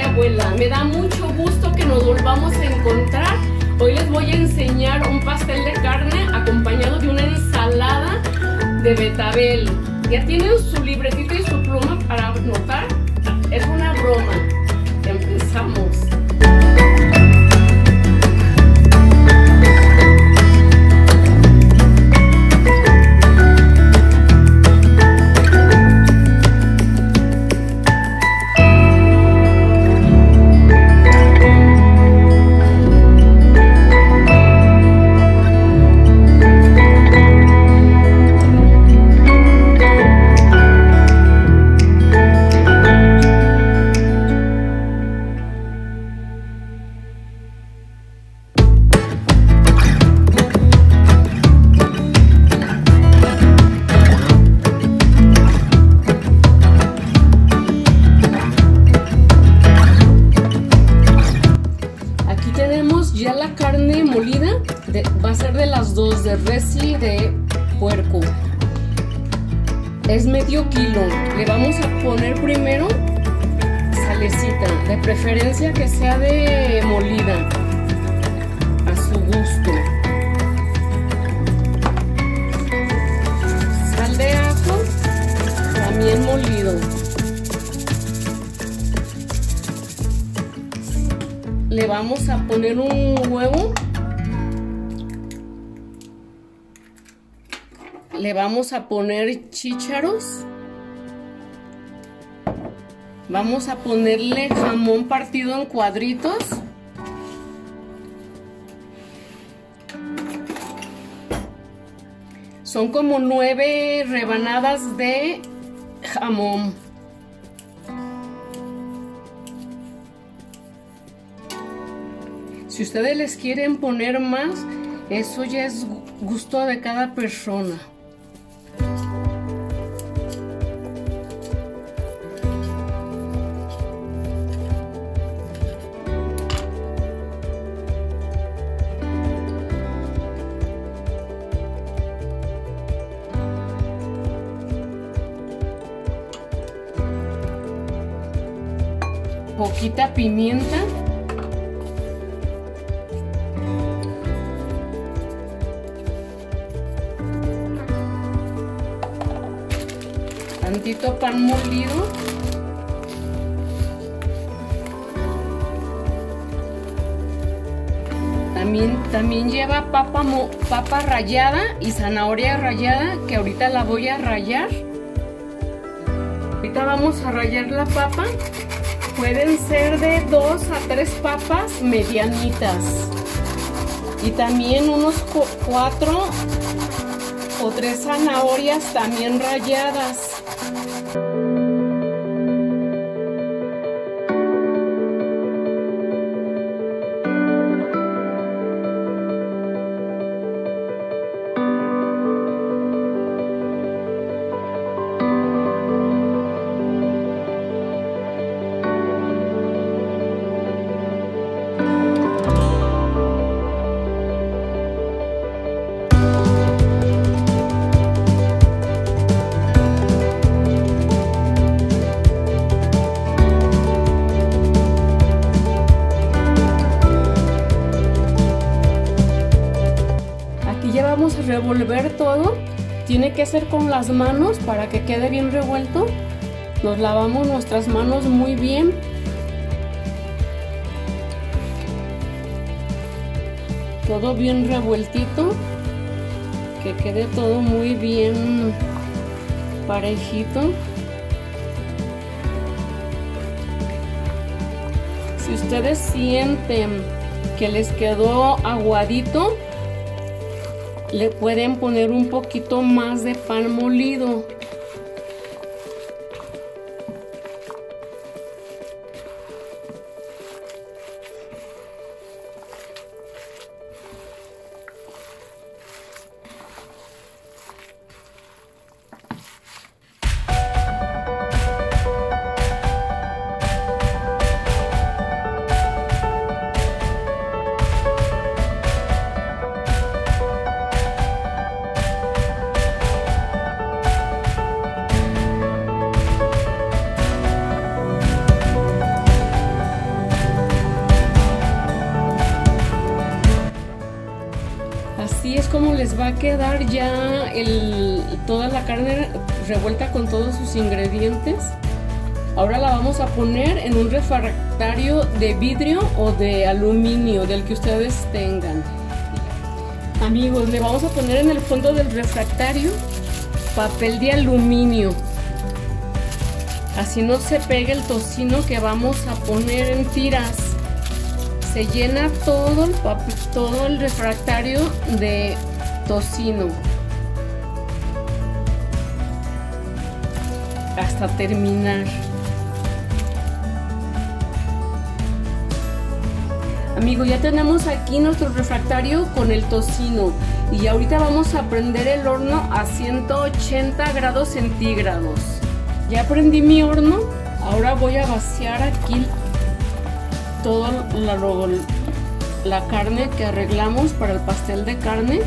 abuela. Me da mucho gusto que nos volvamos a encontrar. Hoy les voy a enseñar un pastel de carne acompañado de una ensalada de betabel. ¿Ya tienen su libretito y su pluma para anotar? Es una broma. Empezamos. Es medio kilo. Le vamos a poner primero salecita, de preferencia que sea de molida, a su gusto. Sal de ajo, también molido. le vamos a poner un huevo. Le vamos a poner chícharos. Vamos a ponerle jamón partido en cuadritos. Son como nueve rebanadas de jamón. Si ustedes les quieren poner más, eso ya es gusto de cada persona. Poquita pimienta. tantito pan molido. También, también lleva papa, papa rallada y zanahoria rallada que ahorita la voy a rallar. Ahorita vamos a rallar la papa. Pueden ser de dos a tres papas medianitas. Y también unos cu- cuatro o tres zanahorias también ralladas. Revolver todo. Tiene que ser con las manos para que quede bien revuelto. Nos lavamos nuestras manos muy bien. Todo bien revueltito. Que quede todo muy bien parejito. Si ustedes sienten que les quedó aguadito, le pueden poner un poquito más de pan molido. Va a quedar ya el, toda la carne revuelta con todos sus ingredientes. Ahora la vamos a poner en un refractario de vidrio o de aluminio, del que ustedes tengan. Amigos, le vamos a poner en el fondo del refractario papel de aluminio. Así no se pega el tocino que vamos a poner en tiras. Se llena todo el, todo el refractario de tocino. Hasta terminar. Amigo, ya tenemos aquí nuestro refractario con el tocino y ahorita vamos a prender el horno a 180 grados centígrados. Ya prendí mi horno, ahora voy a vaciar aquí toda la, la carne que arreglamos para el pastel de carne.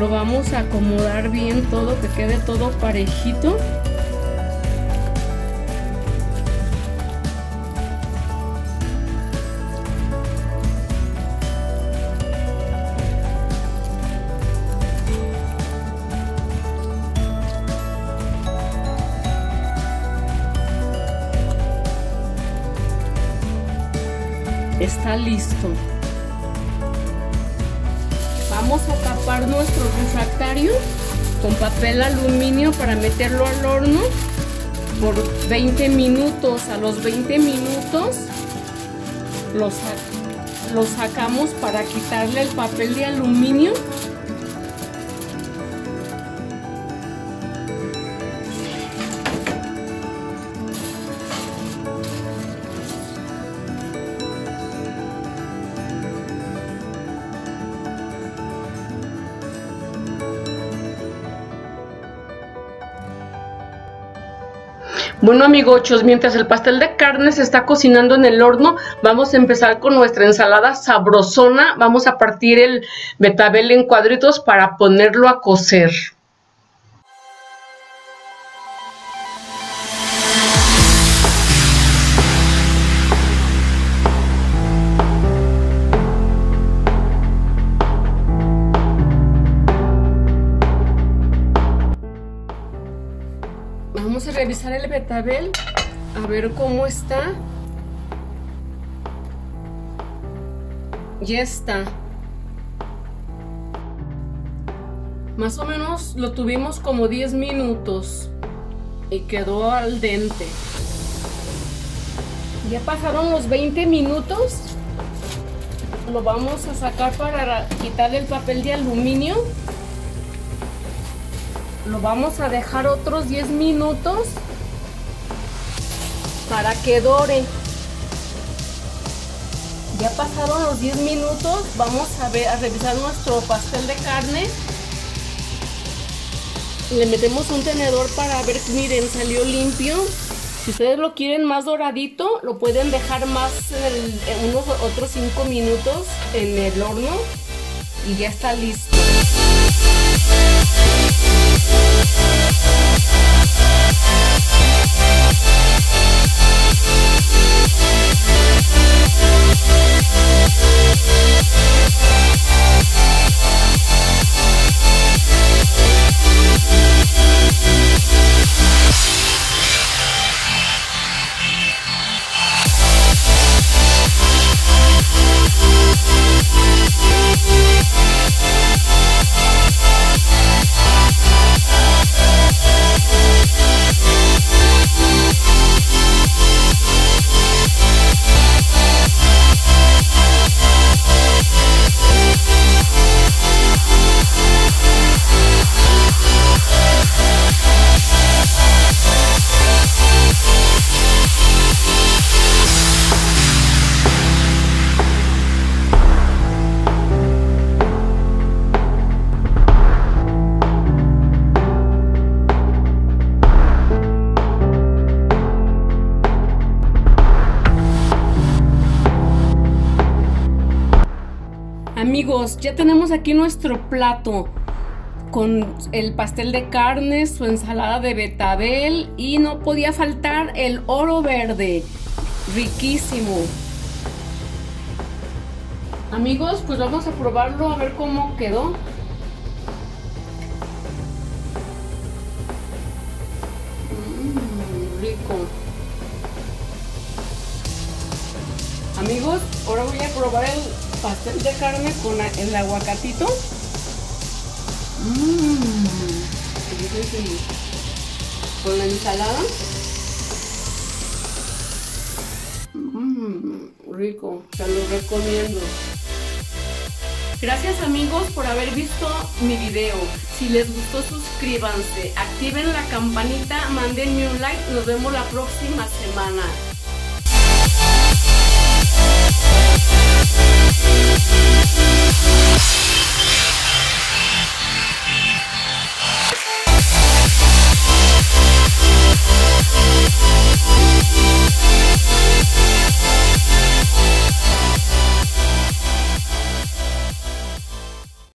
Lo vamos a acomodar bien todo, que quede todo parejito. Está listo vamos a tapar nuestro refractario con papel aluminio para meterlo al horno por 20 minutos. A los 20 minutos lo, lo sacamos para quitarle el papel de aluminio Bueno amigochos, mientras el pastel de carne se está cocinando en el horno, vamos a empezar con nuestra ensalada sabrosona. Vamos a partir el betabel en cuadritos para ponerlo a cocer. Revisar el betabel, a ver cómo está. Ya está. Más o menos lo tuvimos como 10 minutos y quedó al dente. Ya pasaron los 20 minutos. Lo vamos a sacar para quitar el papel de aluminio lo vamos a dejar otros 10 minutos para que dore. Ya pasaron los 10 minutos, vamos a, ver, a revisar nuestro pastel de carne. Le metemos un tenedor para ver, miren, salió limpio. Si ustedes lo quieren más doradito, lo pueden dejar más en unos otros 5 minutos en el horno y ya está listo. Amigos, ya tenemos aquí nuestro plato. con el pastel de carne, su ensalada de betabel y no podía faltar el oro verde. Riquísimo. Amigos, pues vamos a probarlo a ver cómo quedó. Mm, rico. Amigos, ahora voy a probar el pastel de carne con el aguacatito. Mmm. Con la ensalada. Mmm, rico, se lo recomiendo. Gracias amigos por haber visto mi video. Si les gustó suscríbanse, activen la campanita, mándenme un like. Nos vemos la próxima semana.